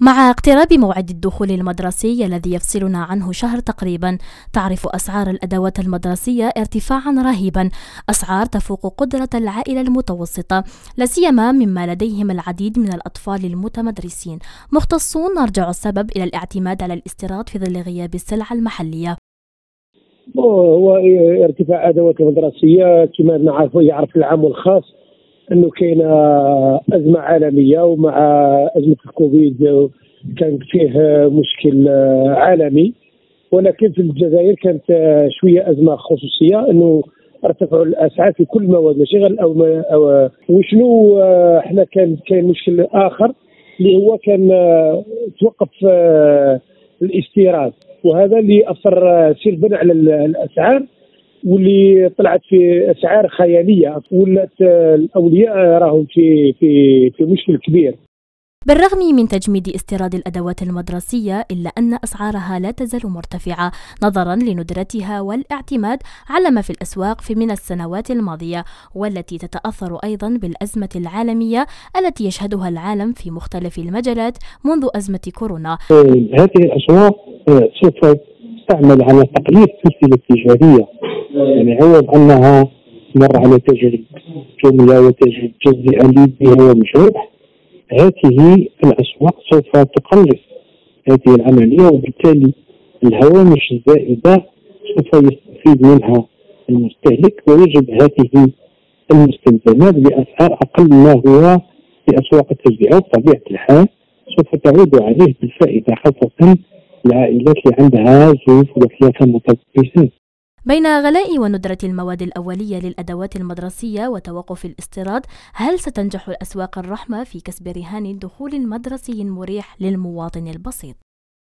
مع اقتراب موعد الدخول المدرسي الذي يفصلنا عنه شهر تقريبا تعرف أسعار الأدوات المدرسية ارتفاعا رهيبا. أسعار تفوق قدرة العائلة المتوسطة لا سيما مما لديهم العديد من الأطفال المتمدرسين. مختصون نرجع السبب إلى الاعتماد على الاستيراد في ظل غياب السلع المحلية. هو ارتفاع الادوات المدرسية كما نعرف يعرف العام والخاص أنه كاين أزمة عالمية ومع أزمة الكوفيد كان فيه مشكل عالمي ولكن في الجزائر كانت شوية أزمة خصوصية أنه ارتفعوا الأسعار في كل المواد ماشي غير أو وشنو إحنا كان كاين مشكل آخر اللي هو كان توقف الاستيراد وهذا اللي أثر سلبا على الأسعار. واللي طلعت في أسعار خيالية ولات الأولياء راهم في في في مشكل كبير بالرغم من تجميد استيراد الأدوات المدرسية إلا أن أسعارها لا تزال مرتفعة نظرا لندرتها والاعتماد على ما في الأسواق في من السنوات الماضية والتي تتأثر أيضا بالأزمة العالمية التي يشهدها العالم في مختلف المجالات منذ أزمة كورونا. هذه الأسواق سوف تعمل على تقليص السلسله التجاريه يعني عوض انها مر على تجربة جمله وتجربة جزئيه ليبيا ومشروع هذه الأسواق سوف تقلص هذه العملية وبالتالي الهوامش الزائدة سوف يستفيد منها المستهلك ويجد هذه المستلزمات بأسعار أقل ما هو في اسواق التجزئه وبطبيعه الحال سوف تعود عليه بالفائدة خاصة العائلات اللي عندها زوج وثلاثة متوسطين بين غلاء وندرة المواد الأولية للأدوات المدرسية وتوقف الاستيراد هل ستنجح الأسواق الرحمة في كسب رهان دخول مدرسي مريح للمواطن البسيط؟